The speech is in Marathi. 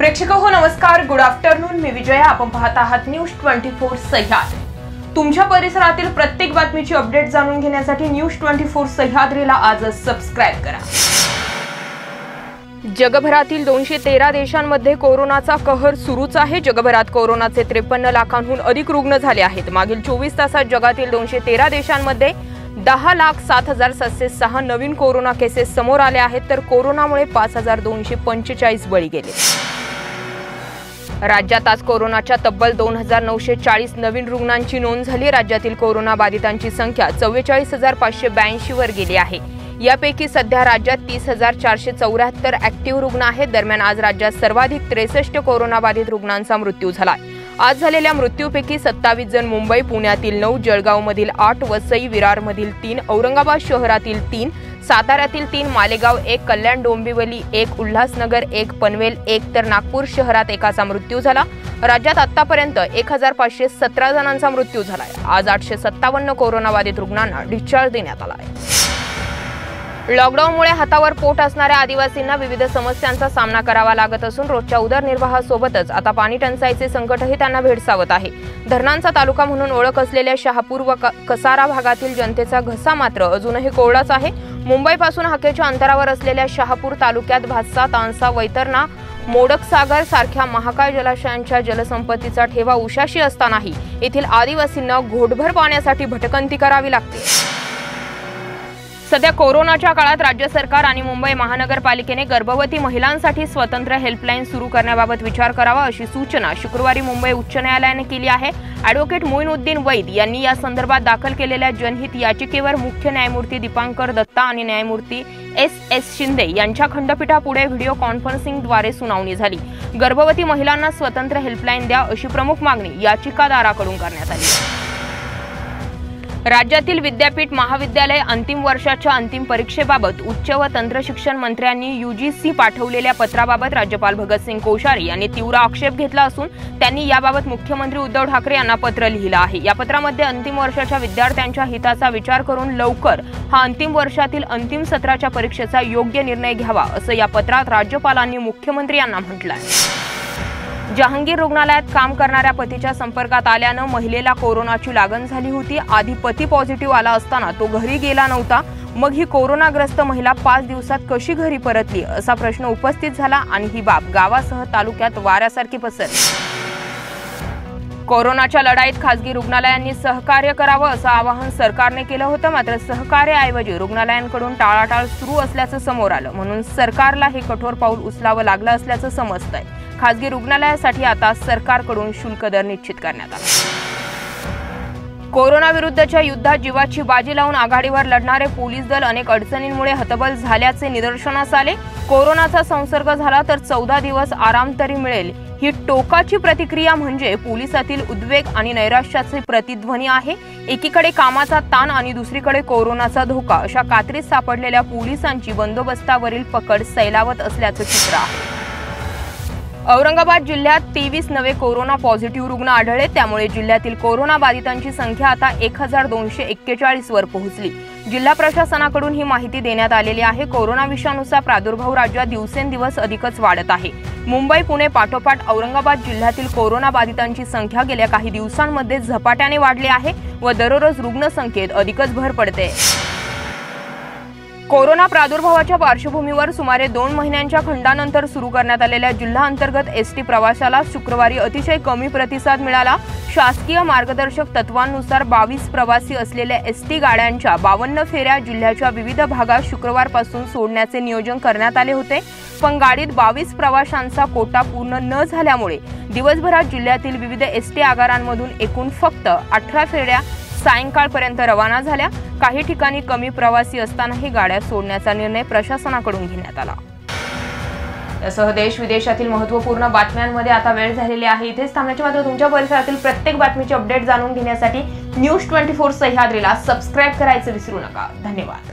प्रेक्षक हो नमस्कार. गुड आफ्टरनून मी विजया. आपण पाहत आहात न्यूज ट्वेंटी फोर सह्याद्री तुमच्या परिसरातील प्रत्येक बातमीची अपडेट जाणून घेण्यासाठी न्यूज ट्वेंटी फोर सह्याद्रीला आजच सबस्क्राईब करा. जगभरातील दोनशे तेरा देशांमध्ये कोरोनाचा कहर सुरूच आहे. जगभरात कोरोनाचे त्रेपन्न लाखांहून अधिक रुग्ण झाले आहेत. मागील चोवीस तासात जगातील दोनशे तेरा देशांमध्ये दहा लाख सात हजार सातशे सहा नवीन कोरोना केसेस समोर आले आहेत. तर कोरोनामुळे पाच हजार दोनशे पंचेचाळीस बळी गेले. राज्यात आज कोरोनाच्या तब्बल दोन हजार नऊशे चाळीस नवीन रुग्णांची नोंद झाली. राज्यातील कोरोना बाधितांची संख्या चव्वेचाळीस हजार पाचशे ब्याऐंशी वर गेली आहे. यापैकी सध्या राज्यात तीस हजार चारशे चौऱ्याहत्तर ऍक्टिव्ह रुग्ण आहेत. दरम्यान आज राज्यात सर्वाधिक त्रेसष्ट कोरोनाबाधित रुग्णांचा मृत्यू झाला. आज झालेल्या मृत्यूपैकी सत्तावीस जण मुंबई पुण्यातील नऊ जळगावमधील आठ वसई विरारमधील तीन औरंगाबाद शहरातील तीन साताऱ्यातील तीन मालेगाव एक कल्याण डोंबिवली एक उल्हासनगर एक पनवेल एक तर नागपूर शहरात एकाचा मृत्यू झाला. राज्यात आतापर्यंत एक हजार पाचशे सतरा जणांचा मृत्यू झालाय. आज आठशे सत्तावन्न कोरोनाबाधित रुग्णांना डिस्चार्ज देण्यात आला आहे लॉकडाऊनमुळे हातावर पोट असणाऱ्या आदिवासींना विविध समस्यांचा सामना करावा लागत असून रोजच्या उदरनिर्वाहासोबतच आता पाणी टंचाईचे संकटही त्यांना भेडसावत आहे. धरणांचा तालुका म्हणून ओळख असलेल्या शहापूर व कसारा भागातील जनतेचा घसा मात्र अजूनही कोरडाच आहे. मुंबईपासून हाकेच्या अंतरावर असलेल्या शहापूर तालुक्यात भातसा तानसा वैतरणा मोडकसागर सारख्या महाकाय जलाशयांच्या जलसंपत्तीचा ठेवा उशाशी असतानाही येथील आदिवासींना घोटभर पाण्यासाठी भटकंती करावी लागते. सध्या कोरोनाच्या काळात राज्य सरकार आणि मुंबई महानगरपालिकेने गर्भवती महिलांसाठी स्वतंत्र हेल्पलाईन सुरू करण्याबाबत विचार करावा अशी सूचना शुक्रवारी मुंबई उच्च न्यायालयाने केली आहे. अॅडव्होकेट मोईनुद्दीन वैद यांनी या संदर्भात दाखल केलेल्या जनहित याचिकेवर मुख्य न्यायमूर्ती दीपांकर दत्ता आणि न्यायमूर्ती एस एस शिंदे यांच्या खंडपीठापुढे व्हिडिओ कॉन्फरन्सिंगद्वारे सुनावणी झाली. गर्भवती महिलांना स्वतंत्र हेल्पलाईन द्या अशी प्रमुख मागणी याचिकादाराकडून करण्यात आली. राज्यातील विद्यापीठ महाविद्यालय अंतिम वर्षाच्या अंतिम परीक्षेबाबत उच्च व तंत्र शिक्षण मंत्र्यांनी युजीसी पाठवलेल्या पत्राबाबत राज्यपाल भगतसिंग कोश्यारी यांनी तीव्र आक्षेप घेतला असून त्यांनी याबाबत मुख्यमंत्री उद्धव ठाकरे यांना पत्र लिहिलं आहे. या पत्रामध्ये अंतिम वर्षाच्या विद्यार्थ्यांच्या हिताचा विचार करून लवकर हा अंतिम वर्षातील अंतिम सत्राच्या परीक्षेचा योग्य निर्णय घ्यावा असं या पत्रात राज्यपालांनी मुख्यमंत्री यांना म्हटलं आहे जहांगीर रुग्णालयात काम करणाऱ्या पतीच्या संपर्कात आल्यानं महिलेला कोरोनाची लागण झाली होती. आधी पती पॉझिटिव्ह आला असताना तो घरी गेला नव्हता. मग ही कोरोनाग्रस्त महिला पाच दिवसात कशी घरी परतली असा प्रश्न उपस्थित झाला आणि ही बाब गावासह तालुक्यात वाऱ्यासारखी पसरली. कोरोनाच्या लढाईत खासगी रुग्णालयांनी सहकार्य करावं असं आवाहन सरकारने केलं होतं. मात्र सहकार्याऐवजी रुग्णालयांकडून टाळाटाळ सुरू असल्याचं समोर आलं. म्हणून सरकारला हे कठोर पाऊल उचलावं लागलं असल्याचं समजतंय. खासगी रुग्णालयासाठी आता सरकारकडून शुल्क दर निश्चित करण्यात आला. कोरोना विरुद्धच्या युद्धात जीवाची बाजी लावून आघाडीवर लढणारे पोलीस दल अनेक अडचणींमुळे हतबल झाल्याचे निदर्शनास आले. कोरोनाचा संसर्ग झाला तर चौदा दिवस आराम तरी मिळेल. ही टोकाची प्रतिक्रिया म्हणजे पोलिसातील उद्वेग आणि नैराश्याचे प्रतिध्वनी आहे. एकीकडे कामाचा ताण आणि दुसरीकडे कोरोनाचा धोका अशा कात्रीत सापडलेल्या पोलिसांची बंदोबस्तावरील पकड सैलावत असल्याचं चित्र आहे. औरंगाबाद जिल्ह्यात तेवीस नवे कोरोना पॉझिटिव्ह रुग्ण आढळले. त्यामुळे जिल्ह्यातील कोरोना बाधितांची संख्या आता एक हजार दोनशे एक्केचाळीस वर पोहोचली. जिल्हा प्रशासनाकडून ही माहिती देण्यात आलेली आहे. कोरोना विषाणूचा प्रादुर्भाव राज्यात दिवसेंदिवस अधिकच वाढत आहे. मुंबई पुणे पाठोपाठ औरंगाबाद जिल्ह्यातील कोरोना बाधितांची संख्या गेल्या काही दिवसांमध्ये झपाट्याने वाढली आहे व दररोज रुग्णसंख्येत अधिकच भर पडते कोरोना प्रादुर्भावाच्या पार्श्वभूमीवर सुमारे दोन महिन्यांच्या खंडानंतर सुरू करण्यात आलेल्या जिल्हा अंतर्गत एस टी प्रवासाला शुक्रवारी अतिशय कमी प्रतिसाद मिळाला. शासकीय मार्गदर्शक तत्वांनुसार बावीस प्रवासी असलेल्या एस टी गाड्यांच्या बावन्न फेऱ्या जिल्ह्याच्या विविध भागात शुक्रवारपासून सोडण्याचे नियोजन करण्यात आले होते. पण गाडीत बावीस प्रवाशांचा कोटा पूर्ण न झाल्यामुळे दिवसभरात जिल्ह्यातील विविध एस टी आगारांमधून एकूण फक्त अठरा फेऱ्या सायंकाळपर्यंत रवाना झाल्या. काही ठिकाणी कमी प्रवासी असतानाही गाड्या सोडण्याचा निर्णय प्रशासनाकडून घेण्यात आला. यासह देश विदेशातील महत्त्वपूर्ण बातम्यांमध्ये आता वेळ झालेली आहे. इथेच थांबण्याची मात्र तुमच्या परिसरातील प्रत्येक बातमीची अपडेट जाणून घेण्यासाठी न्यूज ट्वेंटी फोर सह्याद्रीला सबस्क्राईब करायचं विसरू नका. धन्यवाद.